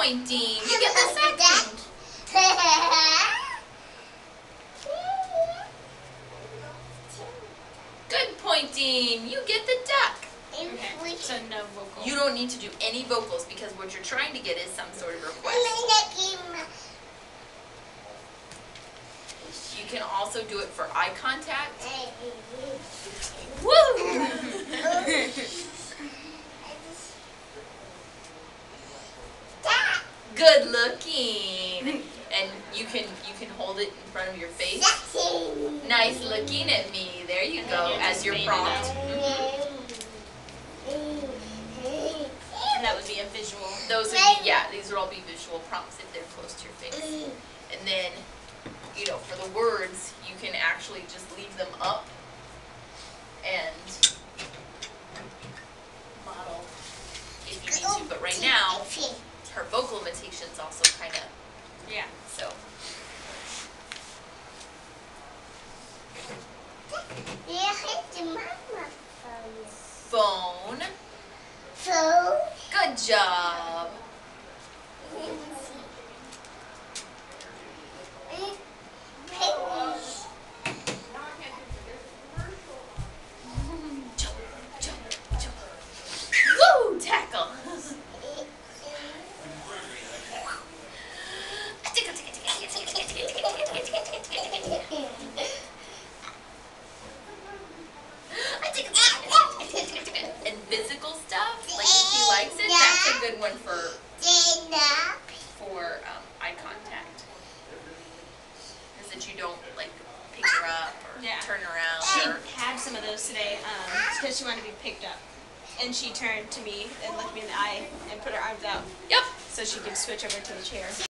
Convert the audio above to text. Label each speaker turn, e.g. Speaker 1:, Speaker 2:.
Speaker 1: pointing. You get the second. Good pointing. You get the duck.
Speaker 2: Okay, so no vocal.
Speaker 1: You don't need to do any vocals because what you're trying to get is some sort of request. You can also do it for eye contact. Woo! Good looking. And you can you can hold it in front of your face. Nice looking at me. There you go as your prompt.
Speaker 2: And that would be a visual.
Speaker 1: Those would be yeah, these would all be visual prompts if they're close to your face. And then, you know, for the words, you can actually just leave them up and model if you need to. But right now, her vocal imitation's also kind of
Speaker 2: Yeah.
Speaker 1: so. Phone Phone. Good job. And physical stuff, like if he likes it, that's a good one for for um, eye contact. Is that you don't like pick her up or
Speaker 2: Yeah.
Speaker 1: turn around
Speaker 2: She
Speaker 1: or
Speaker 2: had some of those today because she wanted to be picked up. And she turned to me and looked me in the eye and put her arms out
Speaker 1: Yep.
Speaker 2: so she could switch over to the chair.